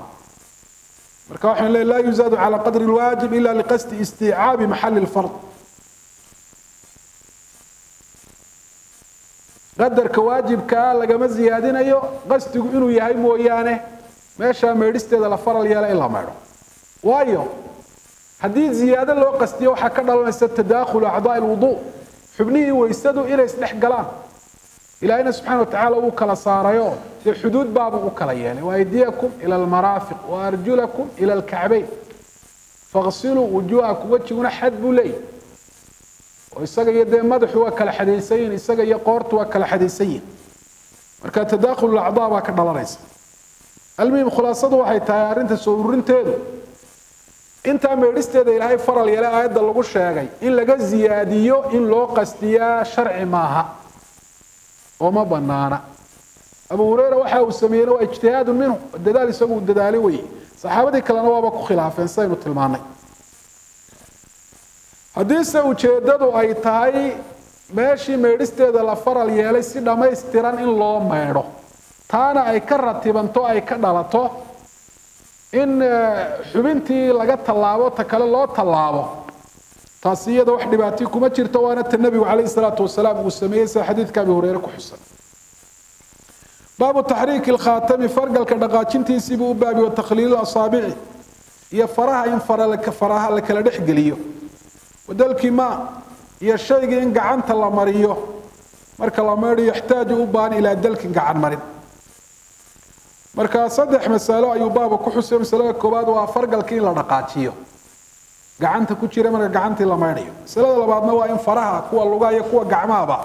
Marka waxaan leey laa yuzaadu cala qadri lwaajib ila liqasdi isticaabi maxali lfard qadarka waajibkaa lagama ziyaadinayo qasdigu inuu yahay mooyaane meeshaa maydhisteeda la faral yeela in la maydho waayo haddii ziyaado loo qastiyo waxaa ka dhalanaysa tadaakhulu acdaai lwuduu xubnihii weysadu inay isdhex galaan. Ilaahayna subxana watacaala uu kala saarayo dee xuduud baabuu u kala yeelay. Waaydiyakum ila almaraafiq waarjulakum ila alkacbayn. Faqsiluu wujuuhakum wejiguna xad buu leeyahy oo isaga iyo dee madaxu waa kala xadaysan yihiin isaga iyo qoortu waa kala xadaysan yihiin marka tadaakhul acdaa baa ka dhalanaysa. Almuhim khulaasadu waxay tahay arrinta soo ururinteedu intaa meedhisteeda ilaahay faral yeelay aayadda lagu sheegay in laga ziyaadiyo in loo qastiyaa sharci maaha. Oo ma banaana abu hureyra waxa uu sameeyeyna waa ijtihaadun minhu. Dadaal isagu uu dadaali weye saxaabadii kalena waaba ku khilaafeen sidaynu tilmaanay haddiise ujeeddadu ay tahay meeshii meedhisteeda la faral yeelay si dhammaystiran in loo maydho taana ay ka ratibanto ay ka dhalato. In xubintii laga tallaabo ta kale loo tallaabo. Taasi iyada wax dhibaati kuma jirto waana ta nebigu calayhi salaatu wasalaam uu sameeyey sida xadiidka abi hureyre ku xusan. Baabu taxriiki lkhaatami fargalka dhaqaajintiisiibuu u baabi wa asaabici. Iyo faraha in faraha la kala dhex geliyo wadalkii maa iyo shaygii in gacanta la mariyo. Marka la maydho yaxtaaju u baahan ilaa dalkin gacan marin. Marka saddex masalo ayuu baaba ku xusay. Masalada koowaad waa fargalkii in la dhaqaajiyo. Gacanta ku jira marka gacantii la maydhayo masalada labaadna waa in faraha kuwa lugaha iyo kuwa gacmahaba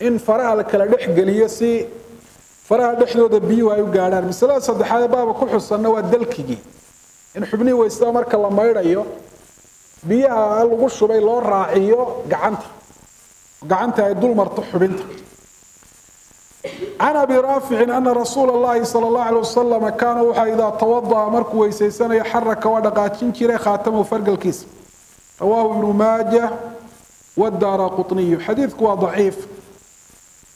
in faraha la kala dhex geliyo si faraha dhexdooda biyuhu ay u gaadhaan. Masalada saddexaad baaba ku xusanna waa dalkigii. In xubnihii weysada marka la maydhayo biyaha lagu shubay loo raaciyo gacanta. Gacanta ay dul marto xubinta. عن أبي رافع أن رسول الله صلى الله عليه وسلم كان وحا إذا توضأ مركو ويسيسان يحرك ودقاتين كيري خاتمه فرق الكيس رواه ابن ماجه والدار قطني حديثك ضعيف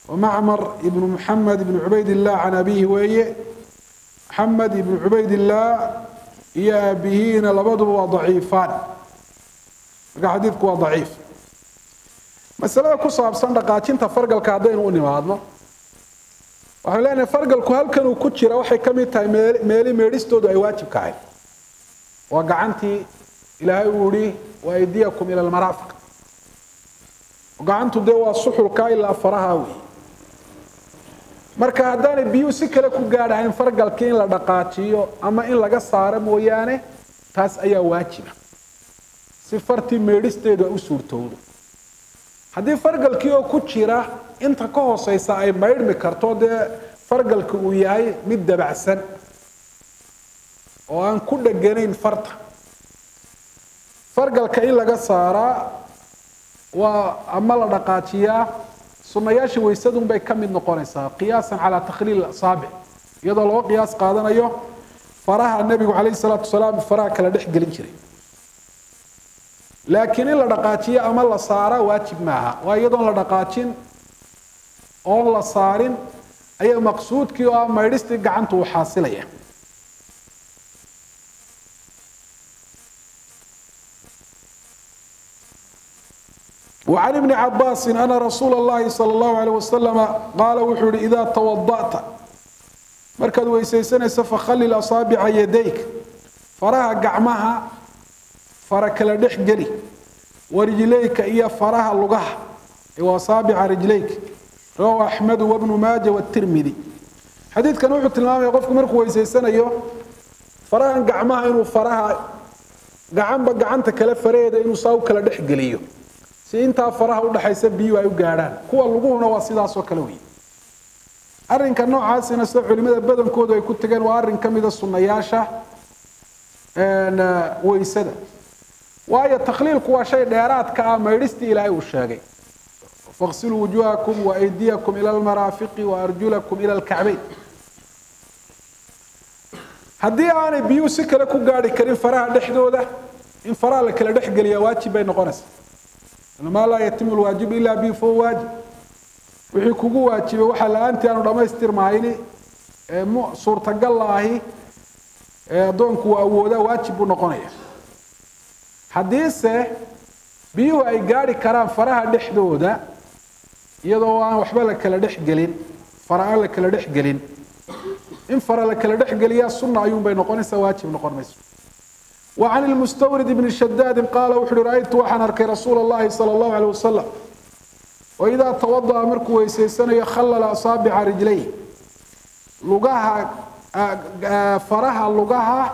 ومعمر ابن محمد بن عبيد الله عن أبيه وهي محمد بن عبيد الله يا بهين لبدو ضعيفان marka xadiidku waa daciif. Masalada ku saabsan dhaqaajinta fargalka haddaynu u nimaadno waxaan leenahay fargalku halkan uu ku jira waxay ka mid tahay meeli meedhistoodu ay waajibka ahayd. Waa gacantii ilaahay uu yihi waaydiyakum ila almaraafiq gacantu dee waa suxulka ilaa faraha wey marka haddaanay biyuhu si kale ku gaadhahayn fargalkii in la dhaqaajiyo ama in laga saaro mooyaane taas ayaa waajiba si fartii meedhisteedu ay u suurtowdo haddii fargalkii oo ku jira inta ka hooseysa ay maydhmi karto dee fargalka uu yahay mid dabacsan oo aan ku dheganayn farta. Fargalka in laga saaraa waa ama la dhaqaajiyaa sunayaasha weysadun bay ka mid noqonaysaa qiyaasan calaa takhliil asaabic iyadoo loo qiyaas qaadanayo faraha nebigu calayhi salaatu wasalaam faraha kala dhex gelin jiray laakiin in la dhaqaajiyo ama la saara waajib maaha waa iyadoon la dhaqaajin oon la saarin ayaa maqsuudkii oo ah maydhistii gacanta uu xaasilaya وعن ابن عباس أن رسول الله صلى الله عليه وسلم قال وحوري إذا توضأت مركز ويسيسنس فخلل أصابع يديك فراها قعمها fara kala dhex geli. Warijlayka iyo faraha lugaha. Wasaabica rijlayka rawahu axmedu wabnu maaja watirmidi xadiidkan wuxuu tilmaamaya qofku markuu weysaysanayo farahan gacmaha inuu faraha gacanba gacanta kale faraheeda inuu saa u kala dhex geliyo. Si intaa faraha udhaxaysa biyuhu ay u gaadhaan. Kuwa luguhuna waa sidaasoo kale wey arrinka noocaasina sida culimada badankoodu ay ku tageen waa arrin ka mida sunnayaasha weysada waayo takhliilku waa shay dheeraadka ah maydhistii ilaahay uu sheegay. Faqsiluu wujuhakum waaydiyakum ila almaraafiqi waarjulakum ila alkacbayn. Haddii aanay biyuhu si kale ku gaari karin faraha dhexdooda in faraha la kala dhexgeliya waajib bay noqonaysaa maa laa yatimu lwaajib ilaa bihi fahuwa waajib. Wixii kugu waajibay waxaa la'aantii aanu mu suurtagal laahi ee addoonku uu awoodaa waajib buu noqonaya haddiise biyuhu ay gaari karaan faraha dhexdooda iyadoo aan waxba la kala dhexgelin fara aan la kala dhexgelin in fara la kala dhexgeliyaa sunna ayuunbay noqonaysaa waajib noqon mayso وعن المستورد بن شداد قال وحر رأيت وحن أركي رسول الله صلى الله عليه وسلم وإذا توضأ مركو ويسيسن يخلل أصابع رجليه لغاها فرها لغاها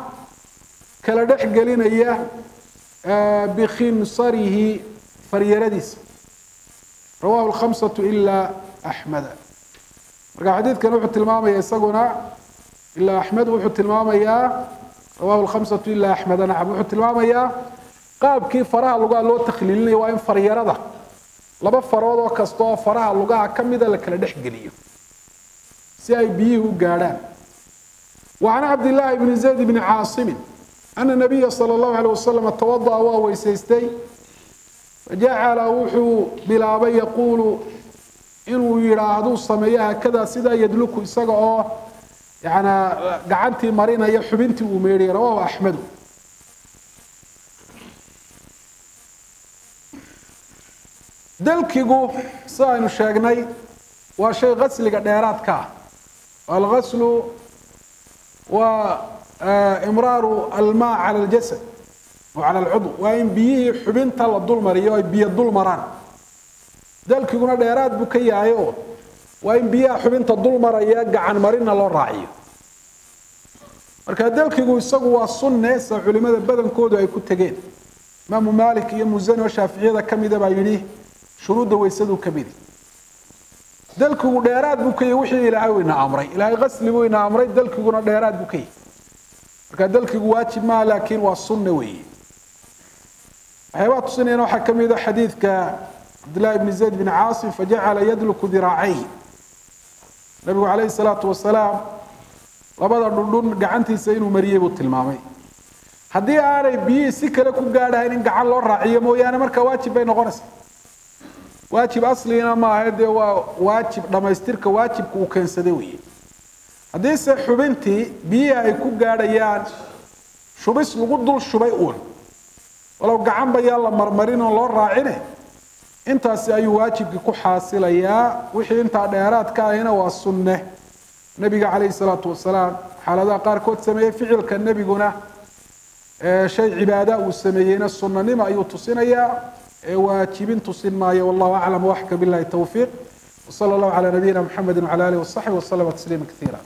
كلا دح قلين إياه بخنصره فريرديس رواه الخمسة إلا أحمد marka xadiidkan wuxuu tilmaamaya isaguna ilaa axmed wuxuu tilmaamayaa rawahu lkhamsatu ilaa axmeda nacam wuxuu tilmaamayaa qaabkii faraha lugaha loo takhliilinaya waa in faryarada laba farood oo kasta oo faraha lugaha ka mida la kala dhex geliyo si ay biyihii u gaadhaan وعن عبد الله بن زيد بن عاصم ana nabiya sala allahu caleyh wasalam tawadaa waa weysaystay fajacala wuxuu bilaabay yaquulu inuu yidhaahdu sameeyo haakadaa sidaa yadluku isaga oo yani gacantii marinaya xubintii uu meedhiyay rawaahu axmedu dalkigu sida aynu sheegnay waa shay qasliga dheeraadka ah waa imraaru almaa cala aljasad oo cala alcudw. Waa in biyihii xubinta la dul mariyo ay biyo dul maraan. Dalkiguna dheeraad buu ka yahay oo waa in biyaha xubinta dul maraya gacan marina loo raaciyo. Marka dalkigu isagu waa sunne sida culimada badankoodu ay ku tegeen. Imaamu maalik iyo musani oo shaaficiyada ka mida baa yidhi shuruudda weysaduu ka midi dalkigu dheeraad buu ka yahy wixii ilaahay wayna amray. Ilaahay qasli buu ina amray dalkiguna dheeraad buu ka yahy marka dalkigu waajib maaha laakiin waa sunne weeye. Waxyaabaha tusinayana waxaa ka mid a xadiidka cabdillahi bni zayd bni caasim fajacala yadluku diraacayhi nabigu calayhi salaatu wasalaam labada dhundhun gacantiisa inuu mariyey buu tilmaamay. Haddii aanay biyihii si kale ku gaadhahayn in gacan loo raaciyo mooyaane markaa waajib bay noqonaysaa waajib asligina maaha dee waa waajib dhammaystirka waajibka uu keensaday weeye. Haddiise xubintii biyihii ay ku gaadhayaan shubis lagu dul shubay uun. Walow gacan bayaa la marmarin oo loo raacine intaasi ayuu waajibkii ku xaasilayaa. Wixii intaa dheeraadka ahina waa sunne. Nebiga calayhi salaatu wasalaam xaaladaha qaarkood sameeyey ficilka nebiguna shay cibaada uu sameeyeyna sunnanimo ayuu tusinayaa ee waajibin tusin maayo wallahu aclam waxka bilahi towfiiq wsala allahu calaa nabiyina mxamedi wcala alih wasaxbi waslama tasliima kaiira